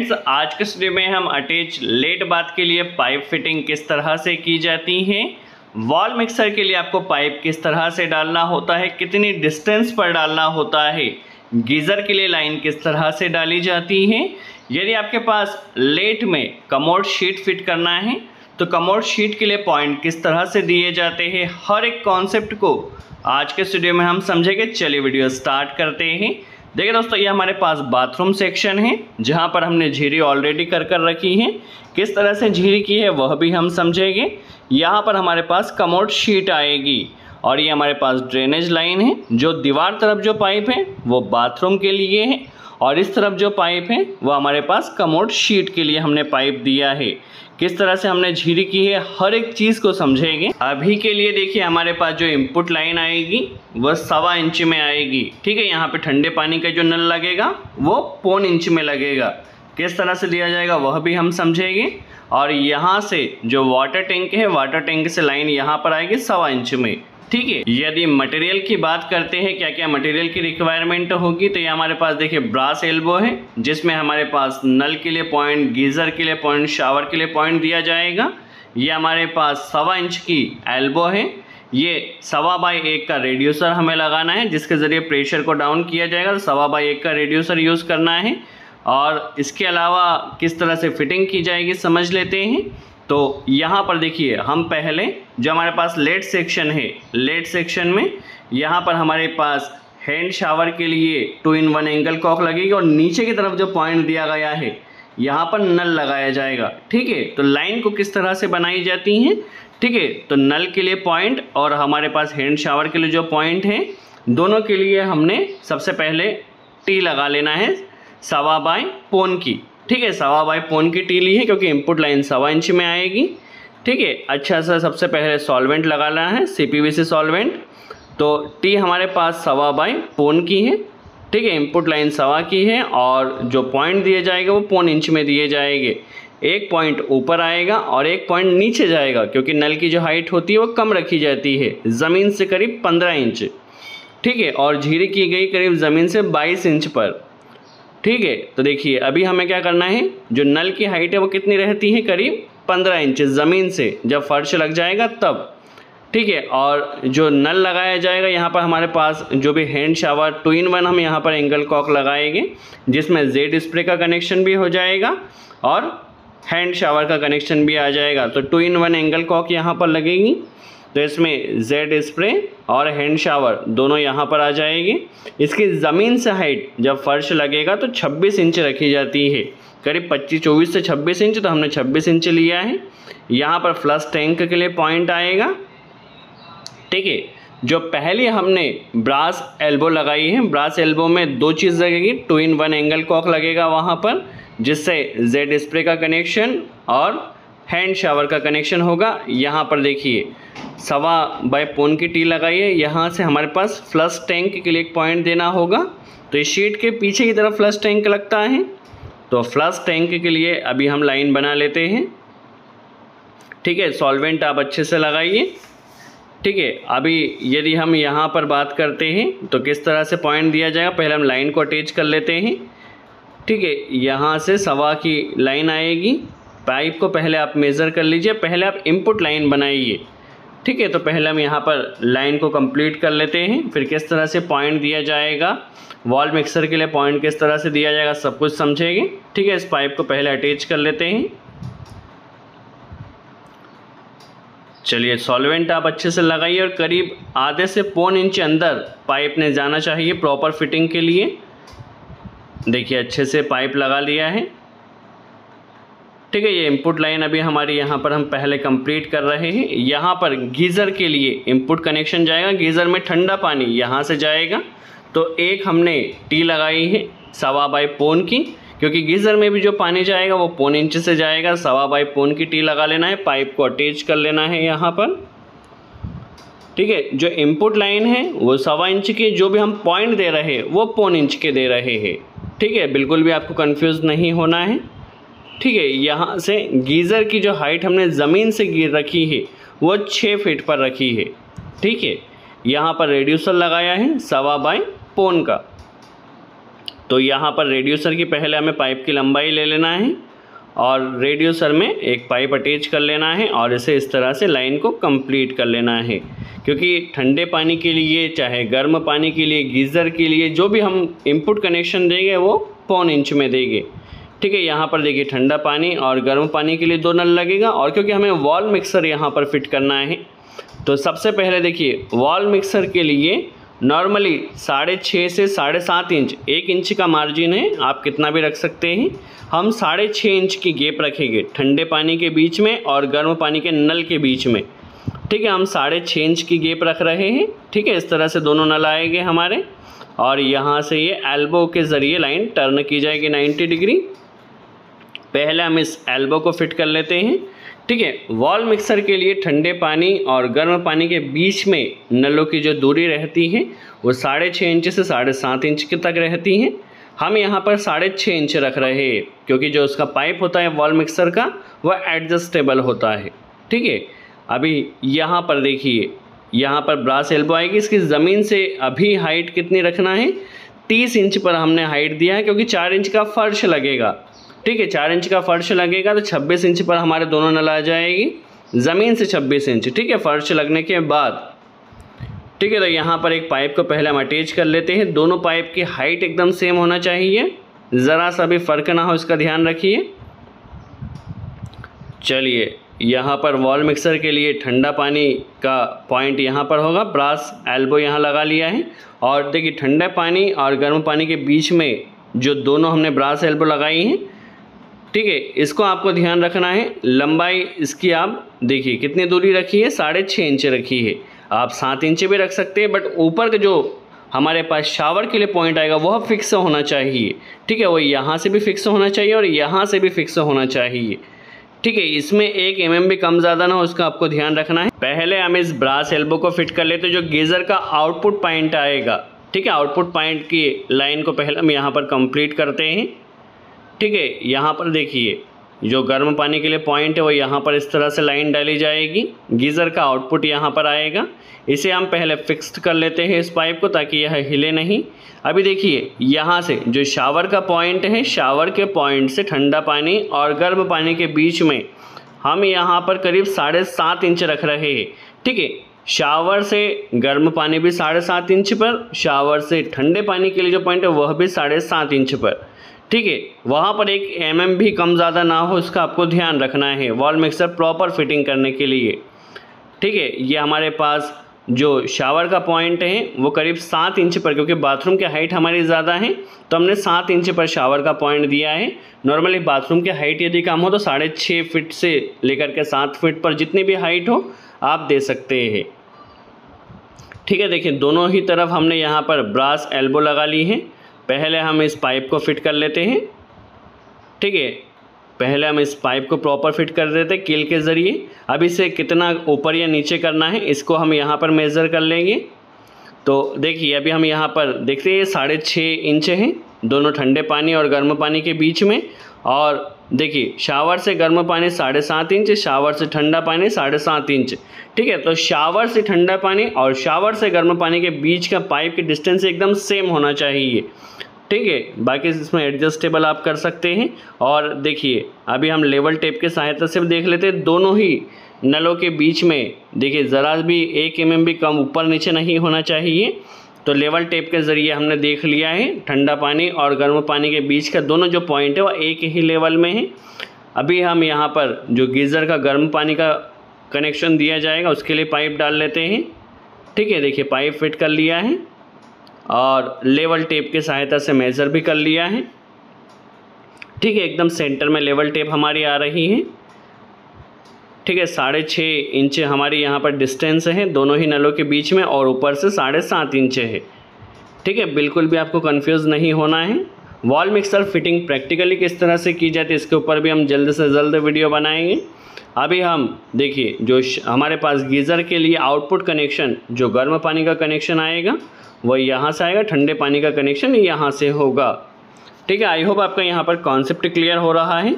Friends आज के studio में हम अटैच लेट बात के लिए पाइप फिटिंग किस तरह से की जाती है? वॉल मिक्सर के लिए आपको पाइप किस तरह से डालना होता है? कितनी डिस्टेंस पर डालना होता है? गीज़र के लिए लाइन किस तरह से डाली जाती है? यदि आपके पास लेट में कमोड शीट फिट करना है तो कमोड शीट के लिए पॉइंट किस तरह से दिए जाते हैं? हर एक कॉन्सेप्ट को आज के स्टूडियो में हम समझेंगे। चलिए वीडियो स्टार्ट करते हैं। देखिए दोस्तों, ये हमारे पास बाथरूम सेक्शन है, जहाँ पर हमने झीरी ऑलरेडी कर कर रखी है। किस तरह से झीरी की है, वह भी हम समझेंगे। यहाँ पर हमारे पास कमोड शीट आएगी, और ये हमारे पास ड्रेनेज लाइन है, जो दीवार तरफ़ जो पाइप है, वो बाथरूम के लिए है और इस तरफ़ जो पाइप है, वो हमारे पास कमोड शीट के लिए हमने पाइप दिया है। किस तरह से हमने झीरी की है, हर एक चीज़ को समझेंगे। अभी के लिए देखिए, हमारे पास जो इनपुट लाइन आएगी वह सवा इंच में आएगी। ठीक है, यहाँ पे ठंडे पानी का जो नल लगेगा, वो पौन इंच में लगेगा। किस तरह से दिया जाएगा, वह भी हम समझेंगे। और यहाँ से जो वाटर टैंक है वाटर टैंक से लाइन यहाँ पर आएगी सवा इंच में। ठीक है, यदि मटेरियल की बात करते हैं क्या क्या मटेरियल की रिक्वायरमेंट होगी तो ये हमारे पास देखिए ब्रास एल्बो है, जिसमें हमारे पास नल के लिए पॉइंट गीज़र के लिए पॉइंट शावर के लिए पॉइंट दिया जाएगा। ये हमारे पास सवा इंच की एल्बो है। ये सवा बाई एक का रेड्यूसर हमें लगाना है, जिसके ज़रिए प्रेशर को डाउन किया जाएगा तो सवा बाई एक का रेड्यूसर यूज़ करना है। और इसके अलावा किस तरह से फिटिंग की जाएगी, समझ लेते हैं। तो यहाँ पर देखिए, हम पहले जो हमारे पास लेट सेक्शन है लेट सेक्शन में यहाँ पर हमारे पास हैंड शावर के लिए two in one angle cock लगेगी और नीचे की तरफ़ जो पॉइंट दिया गया है, यहाँ पर नल लगाया जाएगा। ठीक है तो लाइन को किस तरह से बनाई जाती हैं? ठीक है तो नल के लिए पॉइंट और हमारे पास हैंड शावर के लिए जो पॉइंट है, दोनों के लिए हमने सबसे पहले टी लगा लेना है, सवा बाय पोन की। ठीक है, सवा बाई पोन की टी ली है क्योंकि इनपुट लाइन सवा इंच में आएगी। ठीक है अच्छा सा सबसे पहले सॉल्वेंट लगाना है C P V C solvent तो टी हमारे पास सवा बाई पोन की है। ठीक है इनपुट लाइन सवा की है और जो पॉइंट दिए जाएँगे वो पोन इंच में दिए जाएँगे। एक पॉइंट ऊपर आएगा और एक पॉइंट नीचे जाएगा क्योंकि नल की जो हाइट होती है वो कम रखी जाती है। ज़मीन से करीब पंद्रह इंच। ठीक है, और झीरी की गई करीब ज़मीन से बाईस इंच पर। ठीक है? तो देखिए, अभी हमें क्या करना है? जो नल की हाइट है, वो कितनी रहती है? करीब पंद्रह इंच ज़मीन से। जब फर्श लग जाएगा, तब। ठीक है? और जो नल लगाया जाएगा, यहाँ पर हमारे पास जो भी hand shower two in one हम यहाँ पर एंगल कॉक लगाएँगे, जिसमें जेड स्प्रे का कनेक्शन भी हो जाएगा और हैंड शावर का कनेक्शन भी आ जाएगा। तो two in one angle cock यहाँ पर लगेगी। तो इसमें जेड स्प्रे और हैंड शावर दोनों यहाँ पर आ जाएगी। इसकी ज़मीन से हाइट जब फर्श लगेगा तो 26 इंच रखी जाती है। करीब 25 24 से 26 इंच तो हमने 26 इंच लिया है। यहाँ पर फ्लश टैंक के लिए पॉइंट आएगा। ठीक है, जो पहले हमने ब्रास एल्बो लगाई है ब्रास एल्बो में दो चीज़ लगेगी two in one angle cock लगेगा वहाँ पर, जिससे जेड स्प्रे का कनेक्शन और हैंड शावर का कनेक्शन होगा, यहाँ पर देखिए, सवा बाय पोन की टी लगाइए, यहाँ से हमारे पास फ्लश टैंक के लिए एक पॉइंट देना होगा तो इस शीट के पीछे की तरफ़ फ्लश टैंक लगता है तो फ्लश टैंक के लिए अभी हम लाइन बना लेते हैं, ठीक है, सॉल्वेंट आप अच्छे से लगाइए, ठीक है, अभी यदि हम यहाँ पर बात करते हैं तो किस तरह से पॉइंट दिया जाएगा, पहले हम लाइन को अटैच कर लेते हैं, ठीक है, यहाँ से सवा की लाइन आएगी पाइप को पहले आप मेज़र कर लीजिए, पहले आप इनपुट लाइन बनाइए। ठीक है तो पहले हम यहाँ पर लाइन को कंप्लीट कर लेते हैं। फिर किस तरह से पॉइंट दिया जाएगा? वॉल मिक्सर के लिए पॉइंट किस तरह से दिया जाएगा, सब कुछ समझेंगे। ठीक है, इस पाइप को पहले अटैच कर लेते हैं। चलिए सॉल्वेंट आप अच्छे से लगाइए और करीब आधे से पौन इंच अंदर पाइप ने जाना चाहिए प्रॉपर फिटिंग के लिए। देखिए, अच्छे से पाइप लगा लिया है। ठीक है, ये इनपुट लाइन अभी हमारी यहाँ पर हम पहले कंप्लीट कर रहे हैं। यहाँ पर गीज़र के लिए इनपुट कनेक्शन जाएगा। गीज़र में ठंडा पानी यहाँ से जाएगा। तो एक हमने टी लगाई है सवा बाई पोन की, क्योंकि गीज़र में भी जो पानी जाएगा वो पोन इंच से जाएगा। सवा बाई पोन की टी लगा लेना है। पाइप को अटैच कर लेना है यहाँ पर। ठीक है, जो इनपुट लाइन है वो सवा इंच की जो भी हम पॉइंट दे रहे हैं, वो पौन इंच के दे रहे हैं। ठीक है, बिल्कुल भी आपको कन्फ्यूज़ नहीं होना है। ठीक है, यहाँ से गीज़र की जो हाइट हमने ज़मीन से गिर रखी है, वो छः फीट पर रखी है। ठीक है, यहाँ पर रेड्यूसर लगाया है, सवा बाई पोन का। तो यहाँ पर रेड्यूसर की पहले हमें पाइप की लंबाई ले लेना है और रेडियोसर में एक पाइप अटैच कर लेना है और इसे इस तरह से लाइन को कंप्लीट कर लेना है। क्योंकि ठंडे पानी के लिए, चाहे गर्म पानी के लिए, गीज़र के लिए, जो भी हम इनपुट कनेक्शन देंगे, वो पौन इंच में देंगे। ठीक है, यहाँ पर देखिए ठंडा पानी और गर्म पानी के लिए दो नल लगेगा और क्योंकि हमें वॉल मिक्सर यहाँ पर फिट करना है तो सबसे पहले देखिए वॉल मिक्सर के लिए नॉर्मली साढ़े छः से साढ़े सात इंच एक इंच का मार्जिन है, आप कितना भी रख सकते हैं। हम साढ़े छः इंच की गेप रखेंगे ठंडे पानी के बीच में और गर्म पानी के नल के बीच में। ठीक है, हम साढ़े छः इंच की गेप रख रहे हैं। ठीक है, इस तरह से दोनों नल आएँगे हमारे और यहाँ से ये एल्बो के ज़रिए लाइन टर्न की जाएगी 90 डिग्री पहले हम इस एल्बो को फिट कर लेते हैं। ठीक है, वॉल मिक्सर के लिए ठंडे पानी और गर्म पानी के बीच में नलों की जो दूरी रहती है, वो साढ़े छः इंच से साढ़े सात इंच के तक रहती हैं। हम यहाँ पर साढ़े छः इंच रख रहे हैं, क्योंकि जो उसका पाइप होता है वॉल मिक्सर का वह एडजस्टेबल होता है। ठीक है, अभी यहाँ पर देखिए, यहाँ पर ब्रास एल्बो आएगी। इसकी ज़मीन से अभी हाइट कितनी रखना है? तीस इंच पर हमने हाइट दिया है, क्योंकि चार इंच का फर्श लगेगा। ठीक है, चार इंच का फर्श लगेगा तो छब्बीस इंच पर हमारे दोनों नल आ जाएगी। ज़मीन से छब्बीस इंच, ठीक है, फर्श लगने के बाद। ठीक है तो यहाँ पर एक पाइप को पहले हम अटैच कर लेते हैं। दोनों पाइप की हाइट एकदम सेम होना चाहिए। ज़रा सा भी फ़र्क ना हो, इसका ध्यान रखिए। चलिए, यहाँ पर वॉल मिक्सर के लिए ठंडा पानी का पॉइंट यहाँ पर होगा। ब्रास एल्बो यहाँ लगा लिया है। और देखिए, ठंडा पानी और गर्म पानी के बीच में जो दोनों हमने ब्रास एल्बो लगाई हैं ठीक है, इसको आपको ध्यान रखना है। लंबाई इसकी आप देखिए, कितनी दूरी रखी है? साढ़े छः इंच रखी है। आप सात इंच भी रख सकते हैं बट ऊपर का जो हमारे पास शावर के लिए पॉइंट आएगा, वह फिक्स होना चाहिए। ठीक है वो यहाँ से भी फिक्स होना चाहिए और यहाँ से भी फिक्स होना चाहिए। ठीक है, इसमें एक एम mm भी कम ज़्यादा ना हो उसका आपको ध्यान रखना है। पहले हम इस ब्रास एल्बो को फिट कर लेते जो गीज़र का आउटपुट पॉइंट आएगा। ठीक है आउटपुट पॉइंट की लाइन को पहले हम यहाँ पर कंप्लीट करते हैं। ठीक है, यहाँ पर देखिए, जो गर्म पानी के लिए पॉइंट है, वो यहाँ पर इस तरह से लाइन डाली जाएगी। गीज़र का आउटपुट यहाँ पर आएगा। इसे हम पहले फिक्स्ड कर लेते हैं इस पाइप को, ताकि यह हिले नहीं। अभी देखिए, यहाँ से जो शावर का पॉइंट है शावर के पॉइंट से ठंडा पानी और गर्म पानी के बीच में हम यहाँ पर करीब साढ़े सात इंच रख रहे हैं। ठीक है शावर से गर्म पानी भी साढ़े सात इंच पर शावर से ठंडे पानी के लिए जो पॉइंट है, वह भी साढ़े सात इंच पर। ठीक है, वहाँ पर एक एम mm भी कम ज़्यादा ना हो, इसका आपको ध्यान रखना है वॉल मिक्सर प्रॉपर फिटिंग करने के लिए। ठीक है, ये हमारे पास जो शावर का पॉइंट है, वो करीब सात इंच पर, क्योंकि बाथरूम की हाइट हमारी ज़्यादा है तो हमने सात इंच पर शावर का पॉइंट दिया है। नॉर्मली बाथरूम की हाइट यदि कम हो तो साढ़े छः फिट से लेकर के सात फिट पर जितनी भी हाइट हो, आप दे सकते हैं। ठीक है, देखिए, दोनों ही तरफ़ हमने यहाँ पर ब्रास एल्बो लगा ली है। पहले हम इस पाइप को फिट कर लेते हैं। ठीक है? पहले हम इस पाइप को प्रॉपर फिट कर देते हैं कील के ज़रिए। अब इसे कितना ऊपर या नीचे करना है, इसको हम यहाँ पर मेज़र कर लेंगे। तो देखिए, अभी हम यहाँ पर देखते हैं साढ़े छः इंच हैं। दोनों ठंडे पानी और गर्म पानी के बीच में। और देखिए, शावर से गर्म पानी साढ़े सात इंच, शावर से ठंडा पानी साढ़े सात इंच। ठीक है? तो शावर से ठंडा पानी और शावर से गर्म पानी के बीच का पाइप की डिस्टेंस एकदम सेम होना चाहिए। ठीक है, बाकी इसमें एडजस्टेबल आप कर सकते हैं। और देखिए, अभी हम लेवल टेप के सहायता से देख लेते हैं, दोनों ही नलों के बीच में, देखिए, ज़रा भी एक एम भी कम ऊपर नीचे नहीं होना चाहिए। तो लेवल टेप के ज़रिए हमने देख लिया है, ठंडा पानी और गर्म पानी के बीच का दोनों जो पॉइंट है वह एक ही लेवल में है। अभी हम यहाँ पर जो गीज़र का गर्म पानी का कनेक्शन दिया जाएगा, उसके लिए पाइप डाल लेते हैं। ठीक है, देखिए पाइप फिट कर लिया है। और लेवल टेप की सहायता से मेज़र भी कर लिया है। ठीक है, एकदम सेंटर में लेवल टेप हमारी आ रही है। ठीक है, साढ़े छः इंच हमारी यहाँ पर डिस्टेंस है, दोनों ही नलों के बीच में और ऊपर से साढ़े सात इंच है। ठीक है, बिल्कुल भी आपको कंफ्यूज नहीं होना है। वॉल मिक्सर फिटिंग प्रैक्टिकली किस तरह से की जाती है, इसके ऊपर भी हम जल्द से जल्द वीडियो बनाएँगे। अभी हम, देखिए, जो हमारे पास गीज़र के लिए आउटपुट कनेक्शन जो गर्म पानी का कनेक्शन आएगा वह यहाँ से आएगा, ठंडे पानी का कनेक्शन यहाँ से होगा। ठीक है आई होप आपका यहाँ पर कॉन्सेप्ट क्लियर हो रहा है।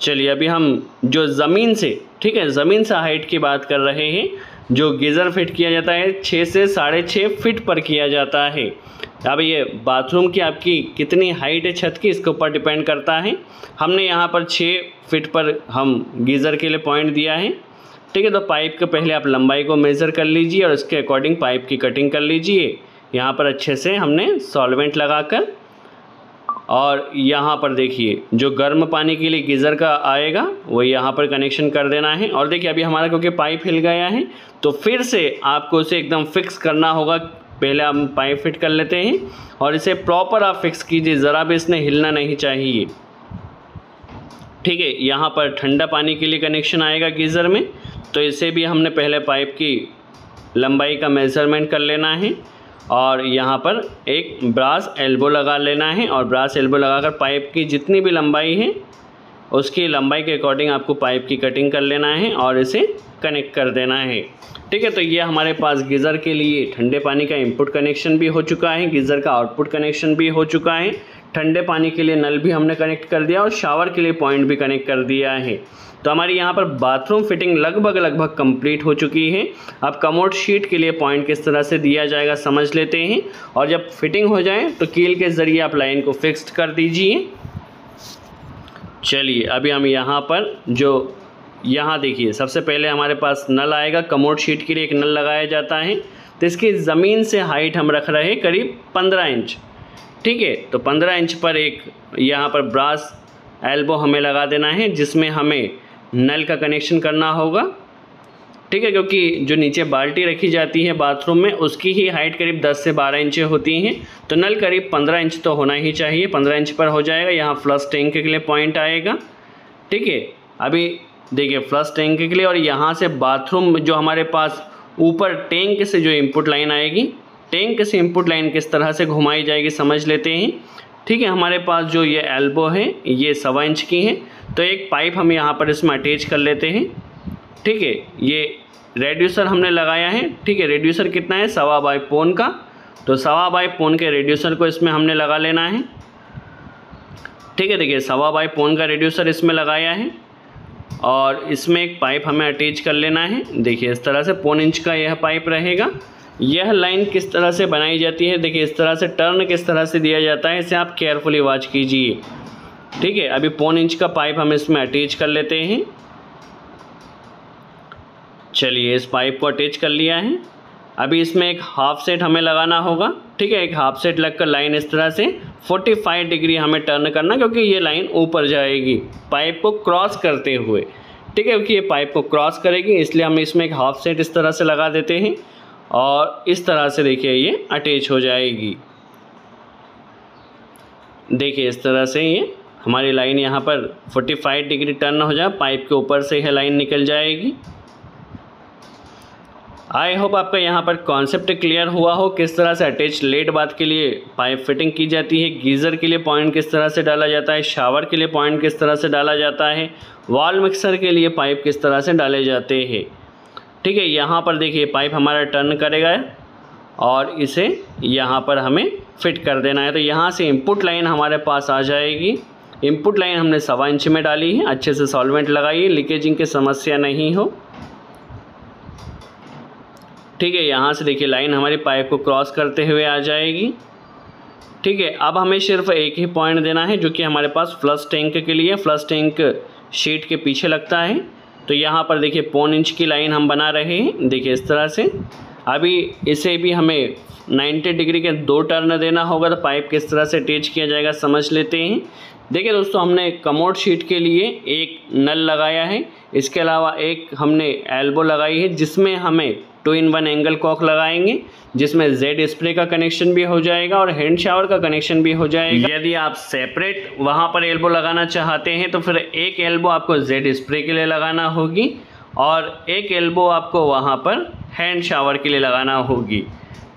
चलिए, अभी हम जो ज़मीन से, ठीक है, ज़मीन से हाइट की बात कर रहे हैं, जो गीज़र फिट किया जाता है छः से साढ़े छः फिट पर किया जाता है। अब ये बाथरूम की आपकी कितनी हाइट है, छत की, इसके ऊपर डिपेंड करता है। हमने यहाँ पर छः फिट पर हम गीज़र के लिए पॉइंट दिया है। ठीक है तो पाइप के पहले आप लंबाई को मेज़र कर लीजिए और उसके अकॉर्डिंग पाइप की कटिंग कर लीजिए। यहाँ पर अच्छे से हमने सॉल्वेंट लगाकर और यहाँ पर देखिए, जो गर्म पानी के लिए गीज़र का आएगा, वो यहाँ पर कनेक्शन कर देना है। और देखिए, अभी हमारा क्योंकि पाइप हिल गया है तो फिर से आपको उसे एकदम फिक्स करना होगा। पहले हम पाइप फिट कर लेते हैं और इसे प्रॉपर आप फिक्स कीजिए, ज़रा भी इसने हिलना नहीं चाहिए। ठीक है, यहाँ पर ठंडा पानी के लिए कनेक्शन आएगा गीज़र में तो इसे भी हमने पहले पाइप की लंबाई का मेज़रमेंट कर लेना है और यहाँ पर एक ब्रास एल्बो लगा लेना है और ब्रास एल्बो लगाकर पाइप की जितनी भी लंबाई है, उसकी लंबाई के अकॉर्डिंग आपको पाइप की कटिंग कर लेना है और इसे कनेक्ट कर देना है। ठीक है तो ये हमारे पास गीज़र के लिए ठंडे पानी का इनपुट कनेक्शन भी हो चुका है, गीज़र का आउटपुट कनेक्शन भी हो चुका है। ठंडे पानी के लिए नल भी हमने कनेक्ट कर दिया और शावर के लिए पॉइंट भी कनेक्ट कर दिया है। तो हमारी यहाँ पर बाथरूम फिटिंग लगभग लगभग कंप्लीट हो चुकी है। अब कमोड शीट के लिए पॉइंट किस तरह से दिया जाएगा समझ लेते हैं। और जब फिटिंग हो जाए तो कील के ज़रिए आप लाइन को फिक्स्ड कर दीजिए। चलिए, अभी हम यहाँ पर जो यहाँ देखिए, सबसे पहले हमारे पास नल आएगा, कमोड शीट के लिए एक नल लगाया जाता है। तो इसकी ज़मीन से हाइट हम रख रहे हैं करीब पंद्रह इंच। ठीक है तो पंद्रह इंच पर एक यहाँ पर ब्रास एल्बो हमें लगा देना है, जिसमें हमें नल का कनेक्शन करना होगा। ठीक है, क्योंकि जो नीचे बाल्टी रखी जाती है बाथरूम में, उसकी ही हाइट करीब 10 से 12 इंच होती हैं। तो नल करीब 15 इंच तो होना ही चाहिए 15 इंच पर हो जाएगा, यहाँ फ्लश टैंक के लिए पॉइंट आएगा। ठीक है, अभी देखिए फ्लश टैंक के लिए और यहाँ से बाथरूम जो हमारे पास ऊपर टैंक से जो इनपुट लाइन आएगी टैंक से इनपुट लाइन किस तरह से घुमाई जाएगी समझ लेते हैं। ठीक है, हमारे पास जो ये एल्बो है, ये सवा इंच की है तो एक पाइप हम यहाँ पर इसमें अटैच कर लेते हैं। ठीक है, ये रेड्यूसर हमने लगाया है। ठीक है रेड्यूसर कितना है? सवा बाई पोन का। तो सवा बाई पोन के रेड्यूसर को इसमें हमने लगा लेना है। ठीक है, देखिए, सवा बाई पोन का रेड्यूसर इसमें लगाया है। और इसमें एक पाइप हमें अटैच कर लेना है। देखिए, इस तरह से पौन इंच का यह पाइप रहेगा। यह लाइन किस तरह से बनाई जाती है? देखिए, इस तरह से टर्न किस तरह से दिया जाता है, इसे आप केयरफुली वॉच कीजिए। ठीक है, अभी पौन इंच का पाइप हम इसमें अटैच कर लेते हैं। चलिए, इस पाइप को अटैच कर लिया है। अभी इसमें एक हाफ़ सेट हमें लगाना होगा। ठीक है, एक हाफ़ सेट लगकर लाइन इस तरह से 45 डिग्री हमें टर्न करना क्योंकि ये लाइन ऊपर जाएगी। पाइप को क्रॉस करते हुए, ठीक है क्योंकि ये पाइप को क्रॉस करेगी, इसलिए हम इसमें एक हाफ़ सेट इस तरह से लगा देते हैं, और इस तरह से देखिए ये अटैच हो जाएगी। देखिए, इस तरह से ये हमारी लाइन यहाँ पर 45 डिग्री टर्न हो जाए पाइप के ऊपर से यह लाइन निकल जाएगी। आई होप आपका यहाँ पर कॉन्सेप्ट क्लियर हुआ हो, किस तरह से अटैच लेट बात के लिए पाइप फिटिंग की जाती है, गीज़र के लिए पॉइंट किस तरह से डाला जाता है शावर के लिए पॉइंट किस तरह से डाला जाता है वॉल मिक्सर के लिए पाइप किस तरह से डाले जाते हैं। ठीक है, यहाँ पर देखिए पाइप हमारा टर्न करेगा और इसे यहाँ पर हमें फिट कर देना है। तो यहाँ से इनपुट लाइन हमारे पास आ जाएगी। इनपुट लाइन हमने सवा इंच में डाली है, अच्छे से सॉल्वेंट लगाइए लीकेजिंग की समस्या नहीं हो। ठीक है, यहाँ से देखिए लाइन हमारी पाइप को क्रॉस करते हुए आ जाएगी। ठीक है, अब हमें सिर्फ़ एक ही पॉइंट देना है, जो कि हमारे पास फ्लस टैंक के लिए फ्लस टैंक शीट के पीछे लगता है। तो यहाँ पर देखिए, पौन इंच की लाइन हम बना रहे हैं। देखिए, इस तरह से। अभी इसे भी हमें 90 डिग्री के दो टर्न देना होगा तो पाइप किस तरह से अटैच किया जाएगा, समझ लेते हैं। देखिए दोस्तों, हमने कमोड शीट के लिए एक नल लगाया है। इसके अलावा एक हमने एल्बो लगाई है, जिसमें हमें two in one angle cock लगाएँगे, जिसमें जेड स्प्रे का कनेक्शन भी हो जाएगा और हैंड शावर का कनेक्शन भी हो जाएगा। यदि आप सेपरेट वहाँ पर एल्बो लगाना चाहते हैं तो फिर एक एल्बो आपको जेड स्प्रे के लिए लगाना होगी और एक एल्बो आपको वहाँ पर हैंड शावर के लिए लगाना होगी।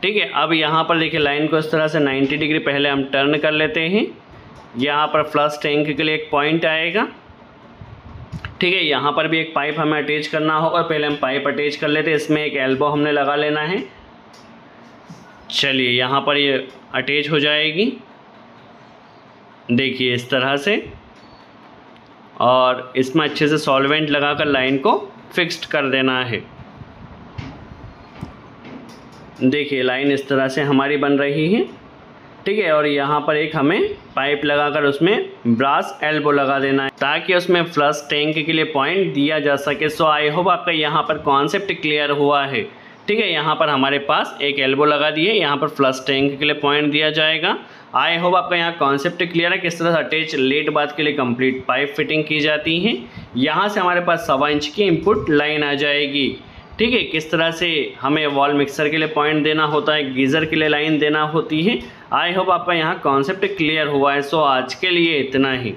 ठीक है, अब यहाँ पर देखिए लाइन को इस तरह से 90 डिग्री पहले हम टर्न कर लेते हैं। यहाँ पर फ्लश टैंक के लिए एक पॉइंट आएगा। ठीक है, यहाँ पर भी एक पाइप हमें अटैच करना होगा पहले हम पाइप अटैच कर लेते हैं। इसमें एक एल्बो हमने लगा लेना है। चलिए, यहाँ पर ये अटैच हो जाएगी। देखिए, इस तरह से। और इसमें अच्छे से सॉल्वेंट लगाकर लाइन को फिक्स्ड कर देना है। देखिए लाइन इस तरह से हमारी बन रही है। ठीक है, और यहाँ पर एक हमें पाइप लगाकर उसमें ब्रास एल्बो लगा देना है, ताकि उसमें फ्लश टैंक के लिए पॉइंट दिया जा सके। सो आई होप आपका यहाँ पर कॉन्सेप्ट क्लियर हुआ है। ठीक है, यहाँ पर हमारे पास एक एल्बो लगा दिए यहाँ पर फ्लश टैंक के लिए पॉइंट दिया जाएगा। आई होप आपका यहाँ कॉन्सेप्ट क्लियर है, किस तरह से अटैच लेट बात के लिए कंप्लीट पाइप फिटिंग की जाती है। यहाँ से हमारे पास सवा इंच की इनपुट लाइन आ जाएगी। ठीक है, किस तरह से हमें वॉल मिक्सर के लिए पॉइंट देना होता है, गीज़र के लिए लाइन देना होती है आई होप आपका यहाँ कॉन्सेप्ट क्लियर हुआ है सो आज के लिए इतना ही।